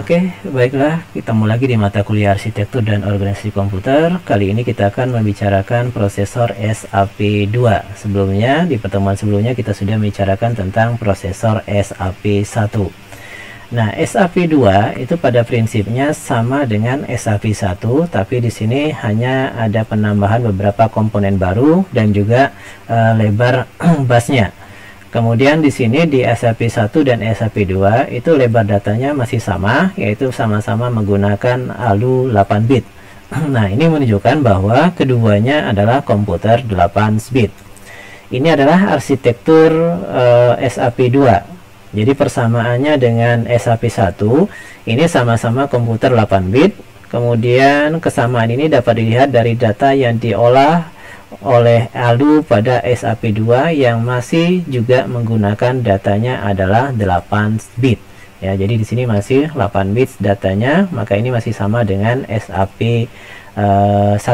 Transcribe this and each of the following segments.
Oke, baiklah, ketemu lagi di mata kuliah arsitektur dan organisasi komputer. Kali ini kita akan membicarakan prosesor SAP2. Sebelumnya, di pertemuan sebelumnya kita sudah membicarakan tentang prosesor SAP1. Nah, SAP2 itu pada prinsipnya sama dengan SAP1, tapi di sini hanya ada penambahan beberapa komponen baru dan juga uh, lebar busnya. Kemudian di sini di SAP1 dan SAP2 itu lebar datanya masih sama yaitu sama-sama menggunakan ALU 8 bit. Nah, ini menunjukkan bahwa keduanya adalah komputer 8 bit. Ini adalah arsitektur uh, eh, SAP2. Jadi persamaannya dengan SAP1 ini sama-sama komputer 8 bit. Kemudian kesamaan ini dapat dilihat dari data yang diolah oleh ALU pada SAP2 yang masih juga menggunakan datanya adalah 8 bit. Ya, jadi di sini masih 8 bit datanya, maka ini masih sama dengan SAP uh, 1.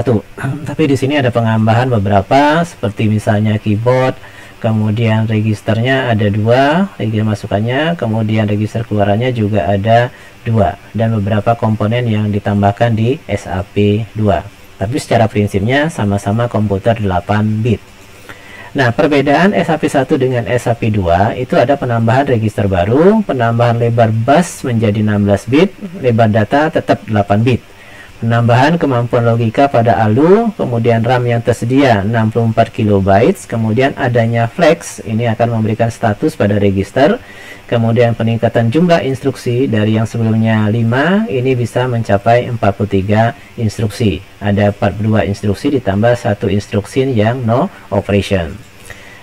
Tapi di sini ada pengambahan beberapa seperti misalnya keyboard, kemudian registernya ada dua, register masukannya, kemudian register keluarannya juga ada dua, dan beberapa komponen yang ditambahkan di SAP 2 tapi secara prinsipnya sama-sama komputer 8 bit. Nah, perbedaan SAP1 dengan SAP2 itu ada penambahan register baru, penambahan lebar bus menjadi 16 bit, lebar data tetap 8 bit. Penambahan kemampuan logika pada ALU, kemudian RAM yang tersedia 64 KB, kemudian adanya flex, ini akan memberikan status pada register, kemudian peningkatan jumlah instruksi dari yang sebelumnya 5, ini bisa mencapai 43 instruksi. Ada 42 instruksi ditambah satu instruksi yang no operation.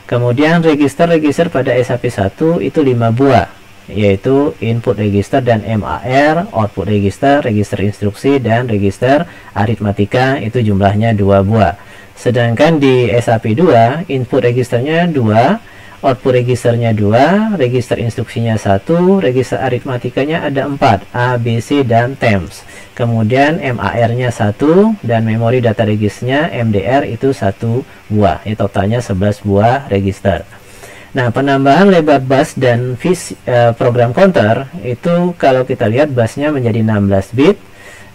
Kemudian register-register pada SAP1 itu 5 buah yaitu input register dan MAR, output register, register instruksi dan register aritmatika itu jumlahnya dua buah. Sedangkan di SAP2 input registernya dua, output registernya dua, register instruksinya satu, register aritmatikanya ada empat, A, B, C dan TEMS. Kemudian MAR-nya satu dan memori data registernya MDR itu satu buah. Ini totalnya 11 buah register. Nah, penambahan lebar bus dan vis, uh, program counter itu kalau kita lihat busnya menjadi 16 bit.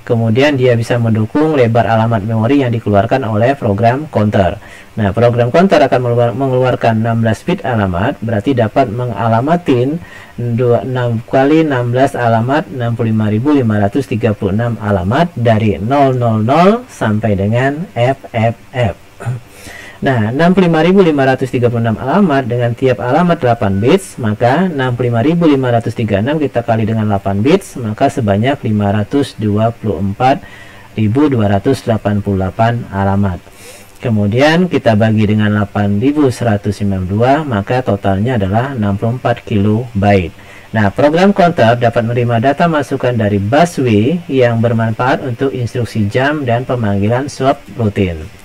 Kemudian dia bisa mendukung lebar alamat memori yang dikeluarkan oleh program counter. Nah, program counter akan mengeluarkan 16 bit alamat, berarti dapat mengalamatin 6 kali 16 alamat 65.536 alamat dari 000 sampai dengan FFF. Nah, 65.536 alamat dengan tiap alamat 8 bits, maka 65.536 kita kali dengan 8 bits, maka sebanyak 524.288 alamat. Kemudian kita bagi dengan 8.192, maka totalnya adalah 64 kilobyte. Nah, program counter dapat menerima data masukan dari busway yang bermanfaat untuk instruksi jam dan pemanggilan swap rutin.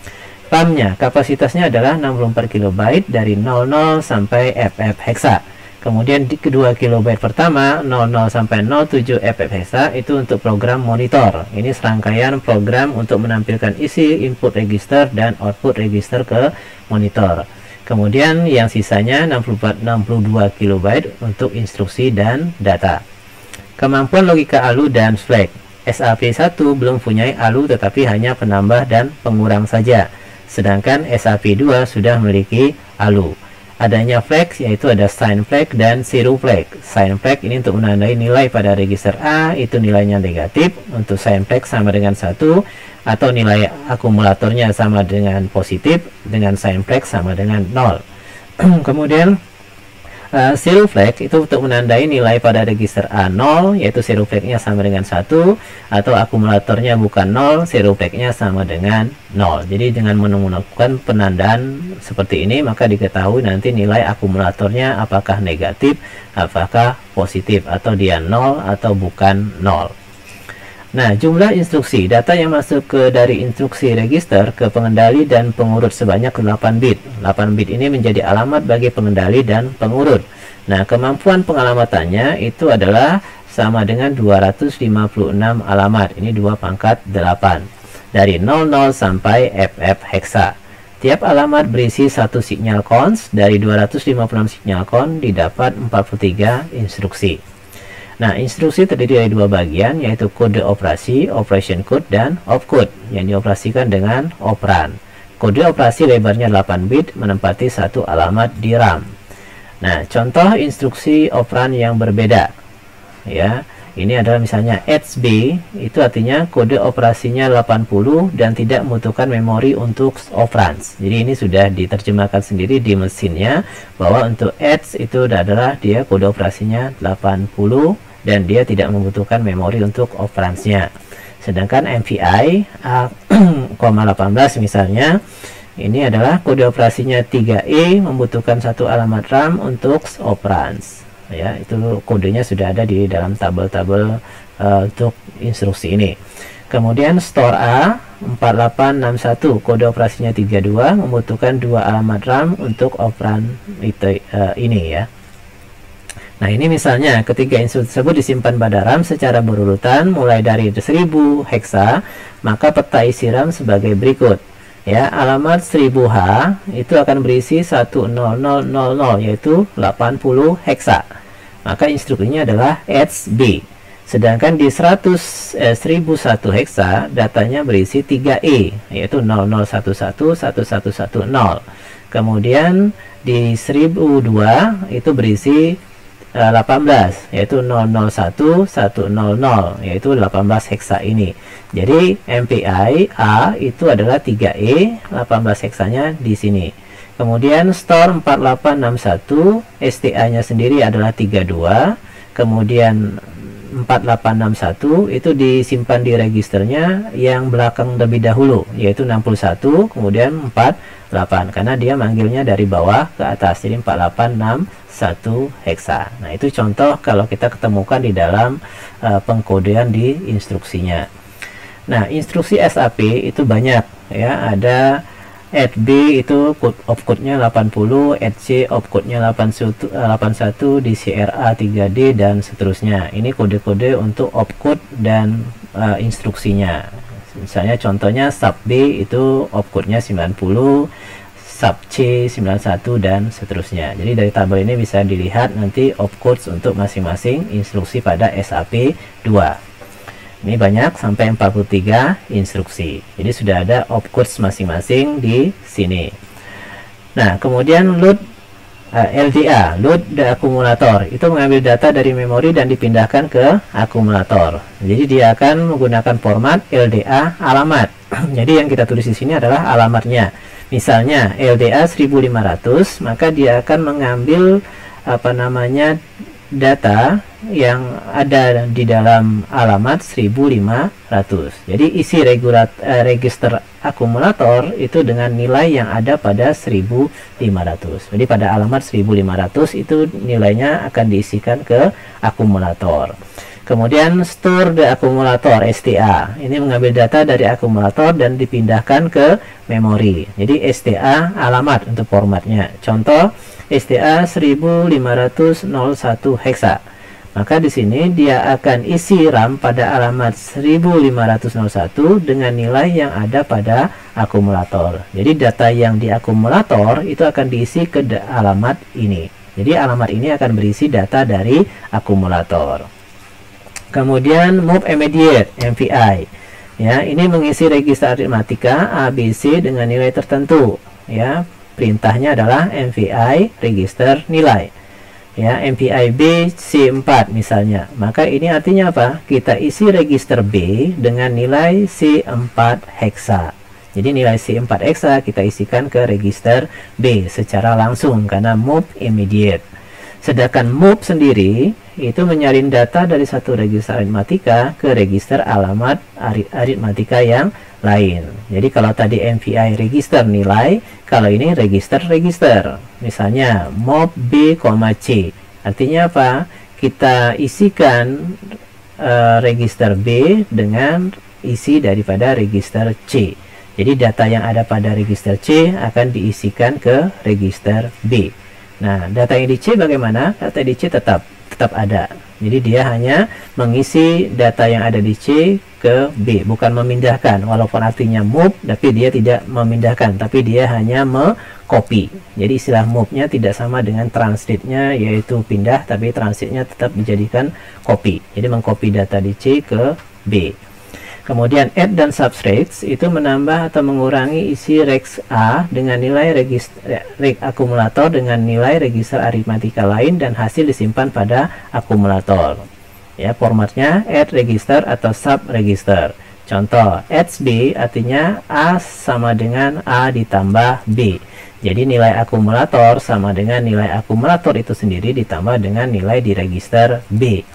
RAM-nya kapasitasnya adalah 64 KB dari 00 sampai FF hexa. Kemudian di kedua kilobyte pertama 00 sampai 07 FF hexa itu untuk program monitor. Ini serangkaian program untuk menampilkan isi input register dan output register ke monitor. Kemudian yang sisanya 64 62 kilobyte untuk instruksi dan data. Kemampuan logika ALU dan flag. SAP1 belum punya ALU tetapi hanya penambah dan pengurang saja sedangkan SAP2 sudah memiliki ALU. Adanya flag yaitu ada sign flag dan zero flag. Sign flag ini untuk menandai nilai pada register A itu nilainya negatif, untuk sign flag sama dengan satu atau nilai akumulatornya sama dengan positif dengan sign flag sama dengan 0. Kemudian zero flag itu untuk menandai nilai pada register A0 yaitu zero flagnya sama dengan 1 atau akumulatornya bukan 0 zero flagnya sama dengan 0 jadi dengan menggunakan penandaan seperti ini maka diketahui nanti nilai akumulatornya apakah negatif apakah positif atau dia 0 atau bukan 0 Nah, jumlah instruksi data yang masuk ke dari instruksi register ke pengendali dan pengurut sebanyak 8 bit. 8 bit ini menjadi alamat bagi pengendali dan pengurut. Nah, kemampuan pengalamatannya itu adalah sama dengan 256 alamat. Ini dua pangkat 8. Dari 00 sampai FF hexa. Tiap alamat berisi satu sinyal cons. Dari 256 sinyal cons didapat 43 instruksi. Nah, instruksi terdiri dari dua bagian, yaitu kode operasi, operation code, dan opcode, yang dioperasikan dengan operan. Kode operasi lebarnya 8 bit menempati satu alamat di RAM. Nah, contoh instruksi operan yang berbeda. Ya, ini adalah misalnya HB, itu artinya kode operasinya 80 dan tidak membutuhkan memori untuk operands. Jadi ini sudah diterjemahkan sendiri di mesinnya bahwa untuk H itu adalah dia kode operasinya 80 dan dia tidak membutuhkan memori untuk operandsnya sedangkan MVI A,18 misalnya ini adalah kode operasinya 3E membutuhkan satu alamat RAM untuk operands ya itu kodenya sudah ada di dalam tabel-tabel uh, untuk instruksi ini. Kemudian store A 4861 kode operasinya 32 membutuhkan dua alamat RAM untuk operan itu uh, ini ya Nah ini misalnya ketika instruksi tersebut disimpan pada RAM secara berurutan mulai dari 1000 heksa maka peta isi RAM sebagai berikut. Ya alamat 1000H itu akan berisi 10000 yaitu 80 heksa. Maka instruksinya adalah HB sedangkan di 100 eh, 1001 heksa datanya berisi 3E yaitu 00111110 kemudian di 1002 itu berisi 18 eh, yaitu 001 100 yaitu 18 heksa ini. Jadi MPI A itu adalah 3E 18 heksanya di sini. Kemudian store 4861 STA-nya sendiri adalah 32. Kemudian 4861 itu disimpan di registernya yang belakang lebih dahulu yaitu 61 kemudian 48 karena dia manggilnya dari bawah ke atas jadi 4861 satu heksa. Nah, itu contoh kalau kita ketemukan di dalam uh, pengkodean di instruksinya. Nah, instruksi SAP itu banyak ya, ada B itu code opcode-nya 80, C opcode-nya 81, 81 di CRA 3D dan seterusnya. Ini kode-kode untuk opcode dan uh, instruksinya. Misalnya contohnya sub B itu opcode-nya 90, sub C 91 dan seterusnya jadi dari tabel ini bisa dilihat nanti opcodes untuk masing-masing instruksi pada SAP 2 ini banyak sampai 43 instruksi. Jadi sudah ada opcodes masing-masing di sini. Nah kemudian load eh, LDA load the akumulator itu mengambil data dari memori dan dipindahkan ke akumulator. Jadi dia akan menggunakan format LDA alamat. Jadi yang kita tulis di sini adalah alamatnya. Misalnya LDA 1500 maka dia akan mengambil apa namanya data yang ada di dalam alamat 1500 jadi isi regulat, eh, register akumulator itu dengan nilai yang ada pada 1500 jadi pada alamat 1500 itu nilainya akan diisikan ke akumulator Kemudian store the akumulator STA. Ini mengambil data dari akumulator dan dipindahkan ke memori. Jadi STA alamat untuk formatnya. Contoh STA 1501 hexa. Maka di sini dia akan isi RAM pada alamat 1501 dengan nilai yang ada pada akumulator. Jadi data yang di akumulator itu akan diisi ke alamat ini. Jadi alamat ini akan berisi data dari akumulator. Kemudian move immediate MVI. Ya, ini mengisi register aritmatika ABC dengan nilai tertentu. Ya, perintahnya adalah MVI register nilai. Ya, MVI B C4 misalnya. Maka ini artinya apa? Kita isi register B dengan nilai C4 hexa. Jadi nilai C4 hexa kita isikan ke register B secara langsung karena move immediate. Sedangkan move sendiri itu menyalin data dari satu register aritmatika ke register alamat aritmatika yang lain. Jadi kalau tadi MVI register nilai, kalau ini register-register. Misalnya move B, C. Artinya apa? Kita isikan uh, register B dengan isi daripada register C. Jadi data yang ada pada register C akan diisikan ke register B. Nah, data yang di C bagaimana? Data di C tetap tetap ada. Jadi dia hanya mengisi data yang ada di C ke B bukan memindahkan. Walaupun artinya move tapi dia tidak memindahkan. Tapi dia hanya copy jadi istilah move-nya tidak sama dengan translate-nya yaitu pindah tapi translate-nya tetap dijadikan copy. Jadi mengcopy data di C ke B Kemudian add dan subtract itu menambah atau mengurangi isi rex A dengan nilai register reg akumulator dengan nilai register aritmatika lain dan hasil disimpan pada akumulator. Ya, formatnya add register atau sub register. Contoh, add B artinya A sama dengan A ditambah B. Jadi nilai akumulator sama dengan nilai akumulator itu sendiri ditambah dengan nilai di register B.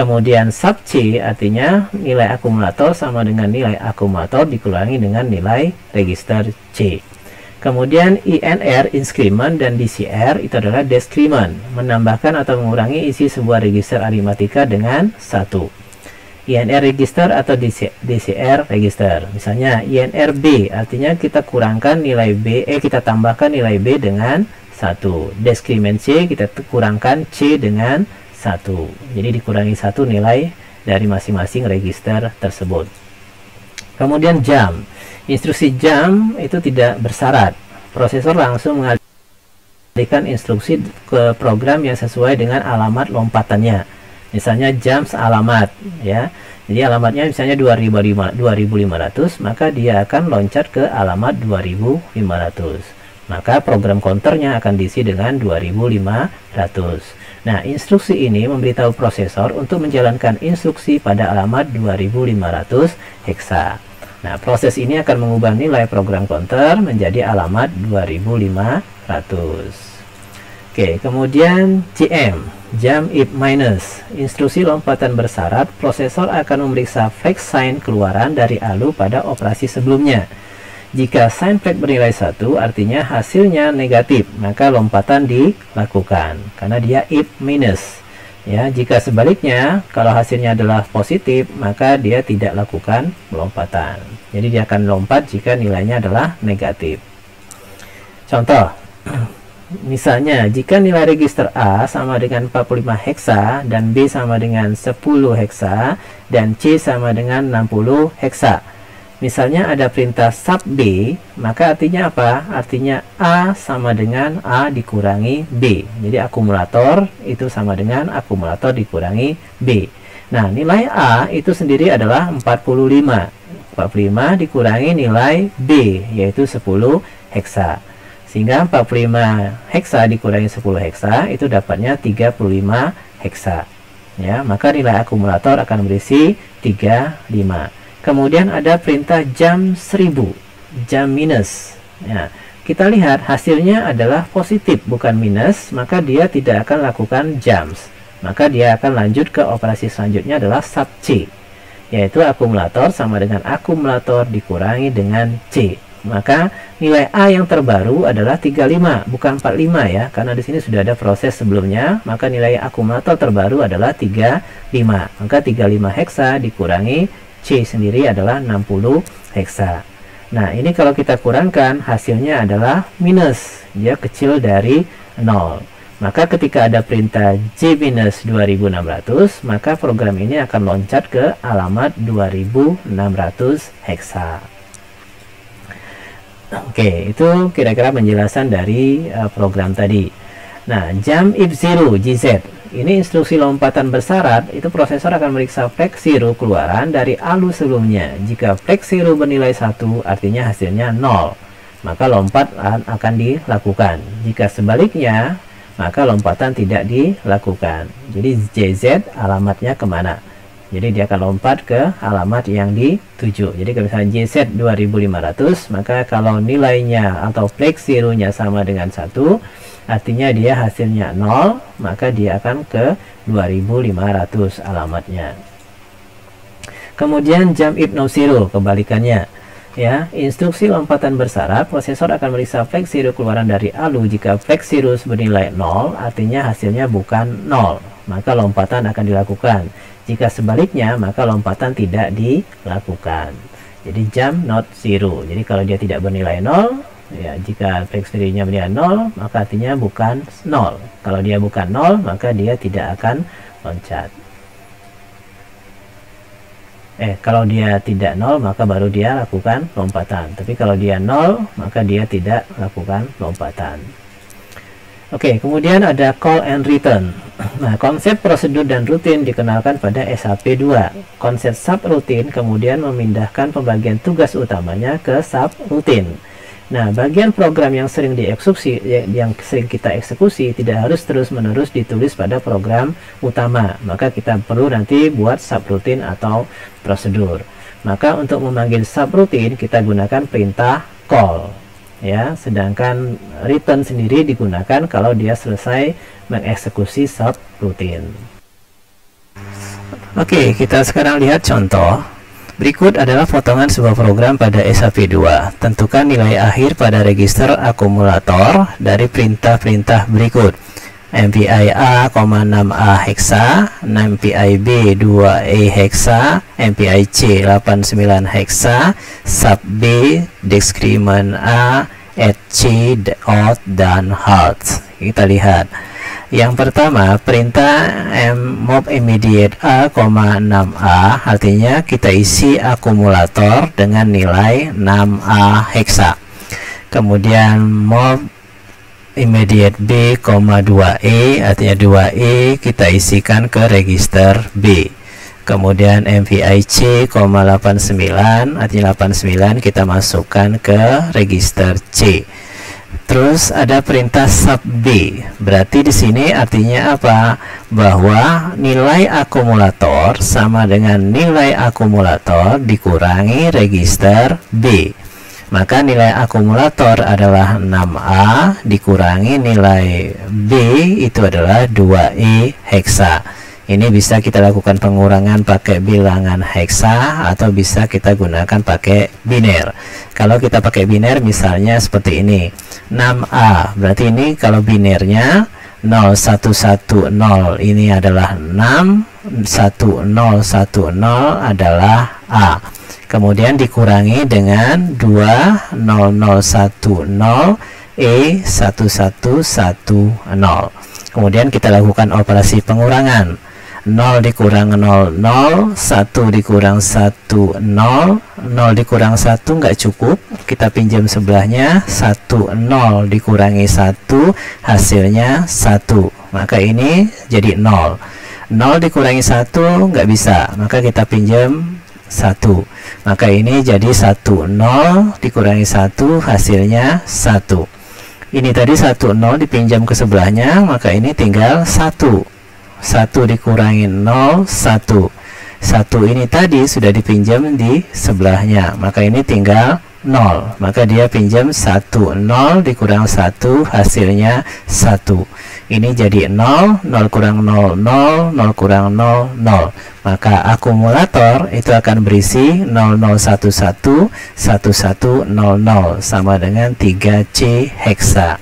Kemudian sub C artinya nilai akumulator sama dengan nilai akumulator dikurangi dengan nilai register C. Kemudian INR inskriment dan DCR itu adalah diskriment, menambahkan atau mengurangi isi sebuah register aritmatika dengan satu. INR register atau DCR register. Misalnya INR B artinya kita kurangkan nilai B, eh kita tambahkan nilai B dengan satu. Diskriment C kita kurangkan C dengan satu. Jadi dikurangi satu nilai dari masing-masing register tersebut. Kemudian jam. Instruksi jam itu tidak bersyarat prosesor langsung mengalihkan instruksi ke program yang sesuai dengan alamat lompatannya. Misalnya jam alamat ya. Jadi alamatnya misalnya 2500 maka dia akan loncat ke alamat 2500 maka program counternya akan diisi dengan 2500 Nah, instruksi ini memberitahu prosesor untuk menjalankan instruksi pada alamat 2500 hexa. Nah, proses ini akan mengubah nilai program counter menjadi alamat 2500. Oke, kemudian CM, jam if minus. Instruksi lompatan bersyarat, prosesor akan memeriksa flag sign keluaran dari ALU pada operasi sebelumnya. Jika sign flag bernilai 1 artinya hasilnya negatif, maka lompatan dilakukan karena dia if minus. Ya, jika sebaliknya kalau hasilnya adalah positif, maka dia tidak lakukan lompatan. Jadi dia akan lompat jika nilainya adalah negatif. Contoh, misalnya jika nilai register A sama dengan 45 heksa dan B sama dengan 10 heksa dan C sama dengan 60 heksa Misalnya ada perintah sub B, maka artinya apa? Artinya A sama dengan A dikurangi B. Jadi akumulator itu sama dengan akumulator dikurangi B. Nah, nilai A itu sendiri adalah 45. 45 dikurangi nilai B, yaitu 10 heksa. Sehingga 45 heksa dikurangi 10 heksa itu dapatnya 35 heksa. Ya, maka nilai akumulator akan berisi 35. Kemudian ada perintah jam 1000, jam minus. Ya, kita lihat hasilnya adalah positif bukan minus, maka dia tidak akan lakukan jams. Maka dia akan lanjut ke operasi selanjutnya adalah sub C, yaitu akumulator sama dengan akumulator dikurangi dengan C. Maka nilai A yang terbaru adalah 35, bukan 45 ya, karena di sini sudah ada proses sebelumnya, maka nilai akumulator terbaru adalah 35. Maka 35 heksa dikurangi C sendiri adalah 60 heksa. Nah, ini kalau kita kurangkan hasilnya adalah minus, dia kecil dari 0. Maka ketika ada perintah J 2600, maka program ini akan loncat ke alamat 2600 heksa. Oke, itu kira-kira penjelasan dari uh, program tadi. Nah, jam if zero GZ ini instruksi lompatan bersyarat, itu prosesor akan meriksa flag zero keluaran dari ALU sebelumnya. Jika flag zero bernilai 1, artinya hasilnya 0. Maka lompat akan dilakukan. Jika sebaliknya, maka lompatan tidak dilakukan. Jadi JZ alamatnya ke mana? Jadi dia akan lompat ke alamat yang dituju. Jadi kalau misalnya JZ 2500, maka kalau nilainya atau flag zero-nya sama dengan 1, artinya dia hasilnya 0 maka dia akan ke 2500 alamatnya. Kemudian jam no zero kebalikannya. Ya instruksi lompatan bersyarat prosesor akan meriksa flag zero keluaran dari ALU. Jika flag zero bernilai 0 artinya hasilnya bukan 0 maka lompatan akan dilakukan. Jika sebaliknya maka lompatan tidak dilakukan. Jadi jam not zero. Jadi kalau dia tidak bernilai 0 ya jika nya bernilai 0 maka artinya bukan 0 kalau dia bukan 0 maka dia tidak akan loncat eh kalau dia tidak nol maka baru dia lakukan lompatan tapi kalau dia nol maka dia tidak lakukan lompatan Oke, kemudian ada call and return. Nah, konsep prosedur dan rutin dikenalkan pada SAP 2. Konsep subrutin kemudian memindahkan pembagian tugas utamanya ke subrutin. Nah, bagian program yang sering dieksekusi ya, yang sering kita eksekusi tidak harus terus-menerus ditulis pada program utama. Maka kita perlu nanti buat subrutin atau prosedur. Maka untuk memanggil subrutin kita gunakan perintah call. Ya, sedangkan return sendiri digunakan kalau dia selesai mengeksekusi subrutin. Oke, kita sekarang lihat contoh. Berikut adalah potongan sebuah program pada SAP2. Tentukan nilai akhir pada register akumulator dari perintah-perintah berikut. MPI A, 6A hexa, MPI B 2E hexa, MPI C 89 hexa, sub B, diskriment A, at C, out, dan halt. Kita lihat. Yang pertama, perintah mob immediate A, 6A artinya kita isi akumulator dengan nilai 6A hexa. Kemudian mob immediate B, 2E artinya 2E kita isikan ke register B. Kemudian MVI C, 89 artinya 89 kita masukkan ke register C. Terus ada perintah sub B. Berarti di sini artinya apa? Bahwa nilai akumulator sama dengan nilai akumulator dikurangi register B. Maka nilai akumulator adalah 6A dikurangi nilai B itu adalah 2E heksa. Ini bisa kita lakukan pengurangan pakai bilangan heksa atau bisa kita gunakan pakai biner. Kalau kita pakai biner misalnya seperti ini. 6A. Berarti ini kalau binernya 0110 ini adalah 6 1010 adalah A. Kemudian dikurangi dengan 20010 E 1110. Kemudian kita lakukan operasi pengurangan 0 dikurang 0 0 1 dikurang 1 0 0 dikurang 1 nggak cukup. Kita pinjam sebelahnya 1 0 dikurangi 1 hasilnya 1 maka ini jadi 0 0 dikurangi 1 nggak bisa maka kita pinjam 1 maka ini jadi 1 0 dikurangi 1 hasilnya 1 ini tadi 1 0 dipinjam ke sebelahnya maka ini tinggal 1 1 dikurangi 0 1 1 ini tadi sudah dipinjam di sebelahnya. Maka ini tinggal 0 maka dia pinjam 1 0 dikurang 1 hasilnya 1 ini jadi 0 0 kurang 0 0 0 kurang 0 0 maka akumulator itu akan berisi 0011 1100 sama dengan 3C heksa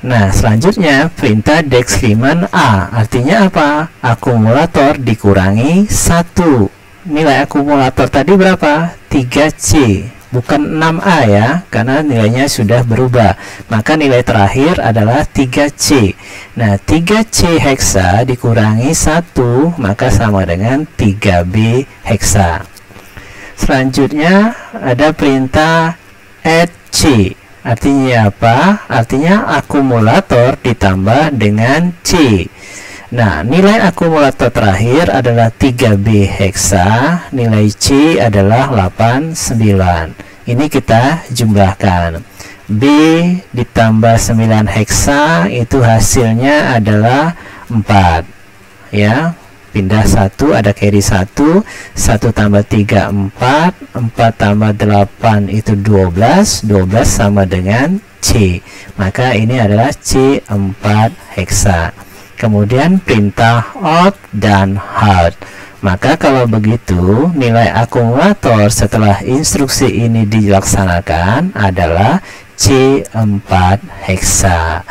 Nah, selanjutnya perintah Dexliman A artinya apa? Akumulator dikurangi 1. Nilai akumulator tadi berapa? 3C. Bukan 6A ya, karena nilainya sudah berubah. Maka nilai terakhir adalah 3C. Nah, 3C heksa dikurangi 1, maka sama dengan 3B heksa. Selanjutnya ada perintah add C Artinya apa? Artinya akumulator ditambah dengan C. Nah, nilai akumulator terakhir adalah 3B heksa, nilai C adalah 89. Ini kita jumlahkan. B ditambah 9 heksa itu hasilnya adalah 4. Ya, pindah satu ada carry satu. Satu tambah tiga empat. Empat tambah delapan itu dua belas. dua belas sama dengan C. Maka ini adalah C 4 heksa. Kemudian perintah out dan hard. Maka kalau begitu nilai akumulator setelah instruksi ini dilaksanakan adalah C4 heksa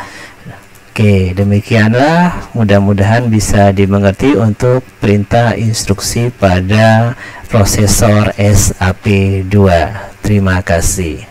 Oke, demikianlah mudah-mudahan bisa dimengerti untuk perintah instruksi pada prosesor SAP2. Terima kasih.